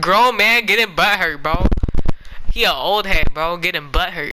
Grown man getting butt hurt, bro. He an old head, bro, getting butt hurt.